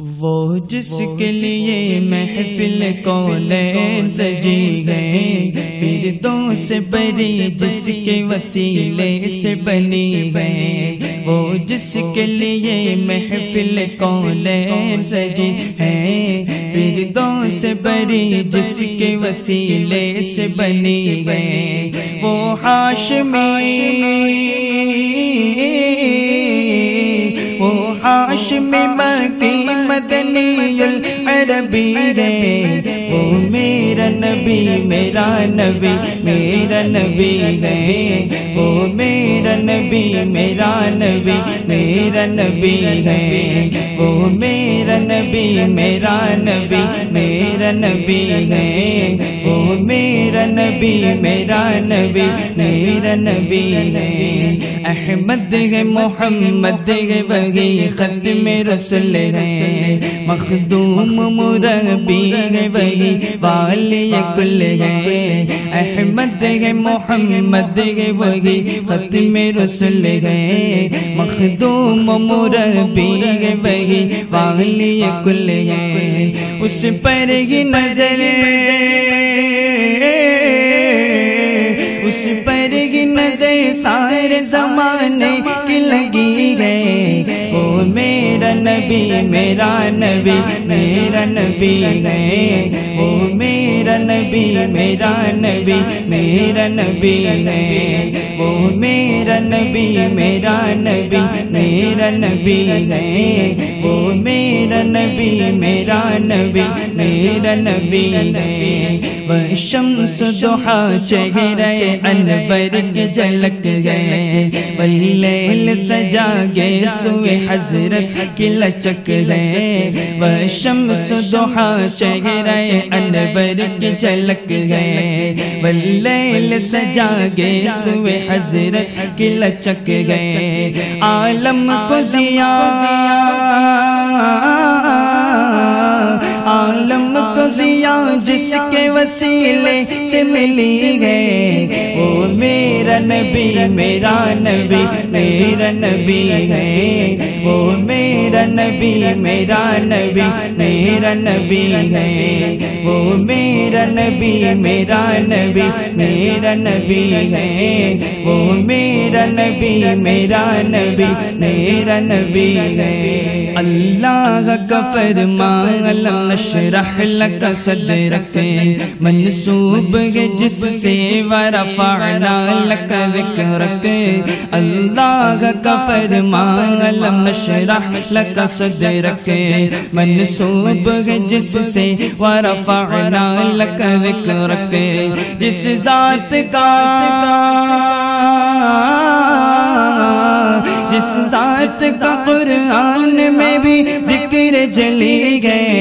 वो जिसके लिए महफिल कौलैन सजी गए। फिर दो से बरी जिसके वसीले से बनी गए। वो जिसके लिए महफिल कौलैन सजी है। फिर दो से बरी जिसके वसीले से बनी गए। वो हाशमी वो हाशमी മദനിയുൽ അറബീരേ नबी, मेरा नबी मेरा नबी है। वो मेरा नबी मेरा नबी मेरा नबी है। वो मेरा नबी मेरा नबी मेरा नबी है। वो मेरा नबी मेरा नबी मेरा नबी है। अहमद है, मोहम्मद है, वही खत में रसल है। मखदूम मुरबी है, वही वाली कुल है, अहमद है, मोहम्मद है, वही खत में रसल है। मखदूम मुरबी है, वही वाली ये कुल है। उस पर ही नज़र उस पर ही नज़र सारे जमाने की लगी है। मेरा नबी मेरा नबी मेरा नबी है ओ मेरा नबी मेरा नबी मेरा नबी है ओ मेरा नबी मेरा नबी मेरा नबी है ओ मेरा नबी मेरा नबी मेरा नबी है वह शम्स दुहा चेहरे अनवर की झलक गए वल्लैल सजा गे सुए हज़रत की लचक है वह शम्स दुहा चेहरे अनवर की झलक है वल्लैल सजा गे सुए हज़रत की लचक गए, आलम को जिया, आलम को जिया जिसके वसीले से मिली है। वो मेरा नबी मेरा नबी मेरा नबी है, वो मेरा नबी मेरा नबी मेरा नबी है। वो मेरा नबी मेरा नबी मेरा नबी है। वो मेरा नबी मेरा नबी मेरा नबी है। अल्लाह का फरमान अशरह लक सदरक मनसूब जिससे वरफाना लक विकरक अल्लाह का फरमान मशरह लक सदरक मनसूब जिससे वरफना लक विक्रक जिस जात का, जिस जात का कुरान में भी ज़िक्र जली गए।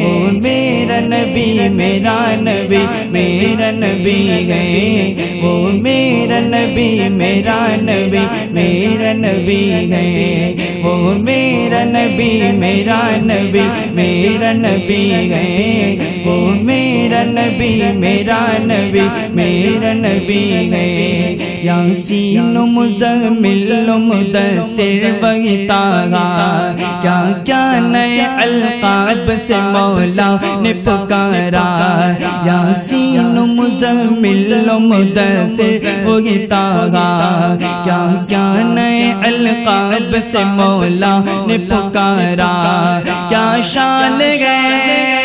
ओ मेरे नबी, मेरा नबी मेरा नबी गए ओ मेरा नबी मेरा नबी मेरा नबी गए ओ मेरा नबी मेरा नबी मेरा नबी गए ओ मेरा नबी मेरा नबी मेरा नबी गए यासीन मुजम्मिल मुदसिर वही तागा क्या क्या नए अलकाब से मौला ने पुकारा। यासीन मुजम्मिल मुदसिर तागा। क्या क्या नए अलकाब से मौला ने पुकारा। क्या शान गए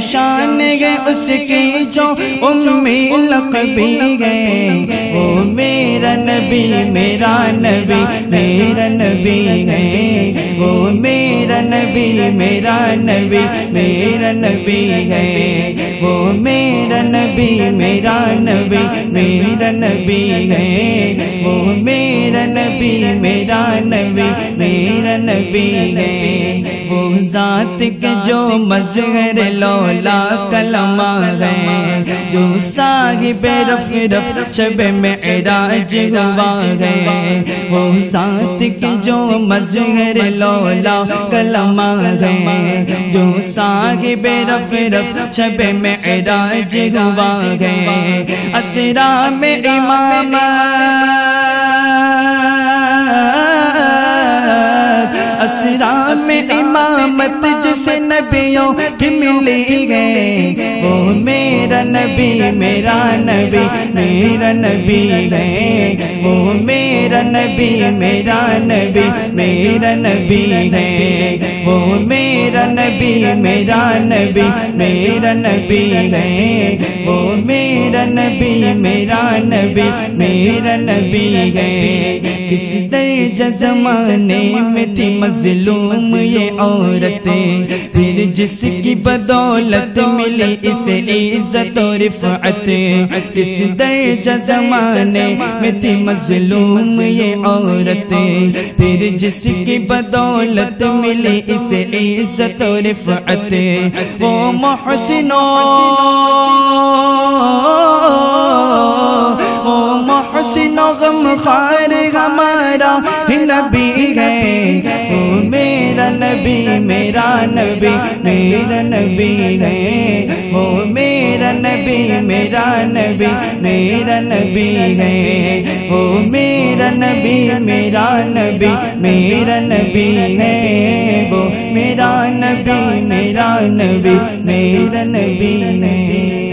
शान है उसकी जो उम्मी लकबी है, वो मेरा नबी मेरा नबी मेरा नबी है। वो मेरा नबी मेरा नबी मेरा नबी है। वो मेरा नबी मेरा नबी मेरा नबी मेरा नबी मेरा नबी मेरा नबी है। वो जात के जो मजहर लौला कलमा है, जो साहिब रफ रफ शब में इराज हुआ है। वो जात के जो मजहर लौला कलमा है, जो साहिब रफ रफ शब में इराज हुआ है। असरा में इमाम असरा में इमामत जिसे नबियों की मिली गए वो मेरा नबी मेरा नबी मेरा नबी गए। वो मेरा नबी मेरा नबी मेरा नबी है वो मेरा नबी मेरा नबी मेरा नबी है वो मेरा नबी मेरा नबी मेरा नबी है किस दर्ज जमाने में थी मजलूम ये औरतें। फिर जिसकी बदौलत मिली इसे इज़्ज़त और रिफात। किस दर्ज जमाने में थी मजलूम ये औरतें। फिर जिसकी बदौलत मिली इसे इज़्ज़त और रिफात। वो मोहसिनो, ओ मोहसिनो गम खार हमारा नबी है ओ, मेरा नबी मेरा नबी मेरा नबी है ओ, मेरा नबी मेरा नबी मेरा नबी है ओ, मेरा नबी मेरा नबी मेरा नबी है वो मेरा नबी मेरा नबी मेरा नबी है